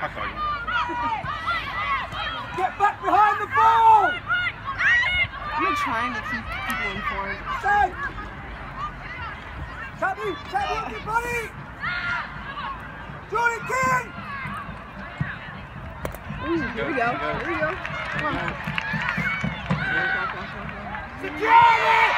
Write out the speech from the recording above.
Get back behind the ball! I've been trying to keep people informed. Stay! Tap me! Tap your body! Jordan King! Ooh, here, we go. Here we go. Come on. Secure it!